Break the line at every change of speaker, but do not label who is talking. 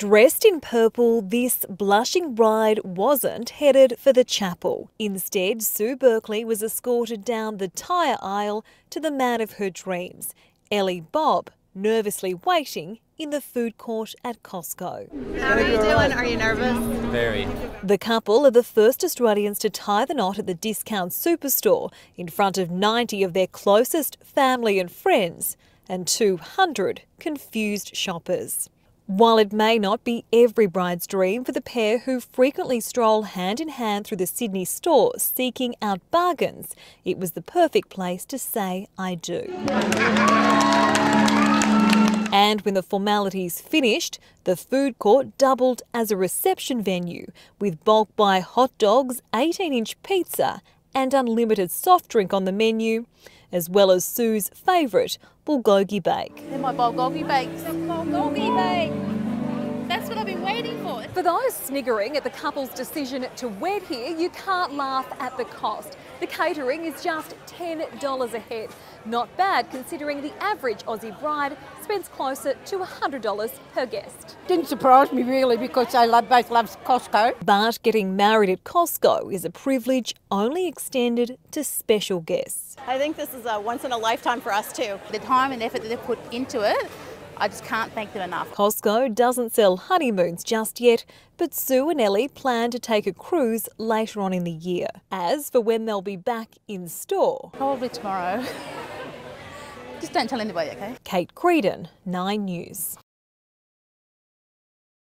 Dressed in purple, this blushing bride wasn't headed for the chapel. Instead, Sue Berkley was escorted down the tyre aisle to the man of her dreams, Ellie Bob, nervously waiting in the food court at Costco.
How are you doing? Are you nervous?
Very.
The couple are the first Australians to tie the knot at the discount superstore in front of 90 of their closest family and friends and 200 confused shoppers. While it may not be every bride's dream for the pair who frequently stroll hand in hand through the Sydney store seeking out bargains, it was the perfect place to say I do. And when the formalities finished, the food court doubled as a reception venue with bulk buy hot dogs, 18 inch pizza, and unlimited soft drink on the menu, as well as Sue's favourite, bulgogi bake.
They're my bulgogi bakes. Bulgogi bake. That's what I've been waiting for.
For those sniggering at the couple's decision to wed here, you can't laugh at the cost. The catering is just $10 a head. Not bad considering the average Aussie bride spends closer to $100 per guest.
Didn't surprise me really because I love, both love Costco.
But getting married at Costco is a privilege only extended to special guests.
I think this is a once in a lifetime for us too.
The time and effort that they put into it I just can't thank them enough.
Costco doesn't sell honeymoons just yet, but Sue and Ellie plan to take a cruise later on in the year. As for when they'll be back in store,
probably tomorrow. just don't tell anybody, okay?
Kate Creedon, 9 News.